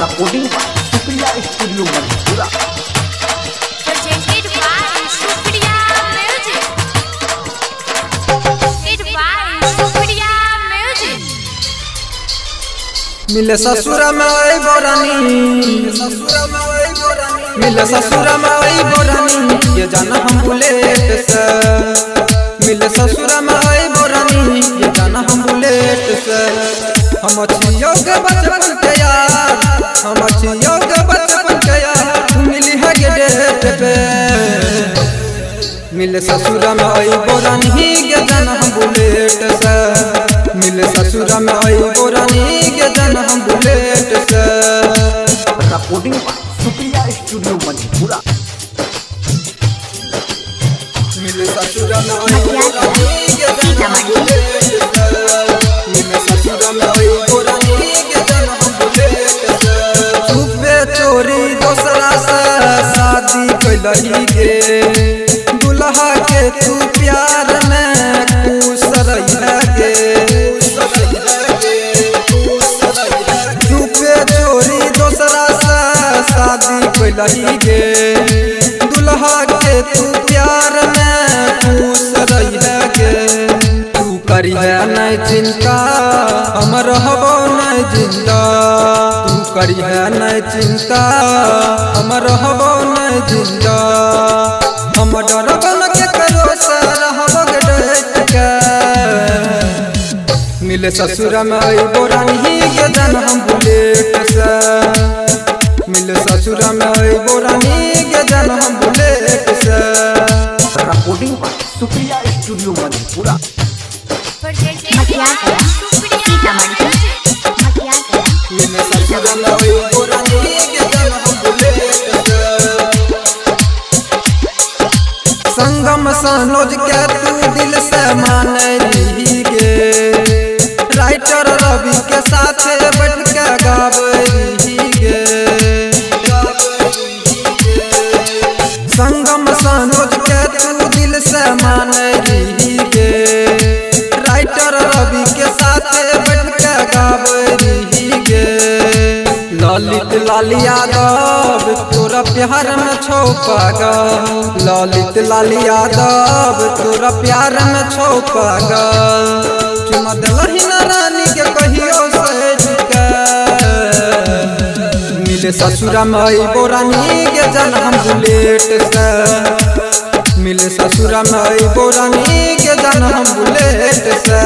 Recording शुक्रिया studio Madhepura. मिले ससुर में बोरानी। मिले ससुर में बोरानी। ये जाना हम बुलेट से। मिले ससुर में बोरानी। ये जाना हम बुलेट से। हम अच्छियों के बचपन के यार हम अच्छियों बचपन के मिली है पे मिले ससुर में आई बोरानी के जाना हम बुलेट से। मिले ससुर में आई बोरानी के जाना हम बुलेट से। रिकॉर्डिंग शुक्रिया स्टूडियो मधेपुरा। मिले ससुर में आई बोरानी के जाना हम बुलेट शादी गे दुल्हा के तू प्यार में रह गे चुपे चोरी दोसरा से शादी कैलही गे। दुल्हा के तू प्यार में रह गे तू करिहे नहीं चिंता हम रहबो नहीं ज़िंदा करिहे नहीं चिंता हम रहबो नहीं ज़िंदा हम डरबन के करो से के मिले ससुर में आई बोरानी के जन हम बुलेट से। मिले ससुर में के जन हम बुलेट से। रिकॉर्डिंग शुक्रिया स्टूडियो मधेपुरा संगम सनोज के तू दिल से मान गे राइटर रवि के साथ बैठ के गाबी गे संगम सनोज के तू दिल से मान ललित लाल यादव तोरा प्यार में छो पागल ललित लाल यादव तोरा प्यार में छो पागल चुमा रानी के कहियो से झुके मिले ससुरा मई बोरानी के जन हम बुलेट से। मिले ससुरा मई बोरानी के जन हम बुलेट से।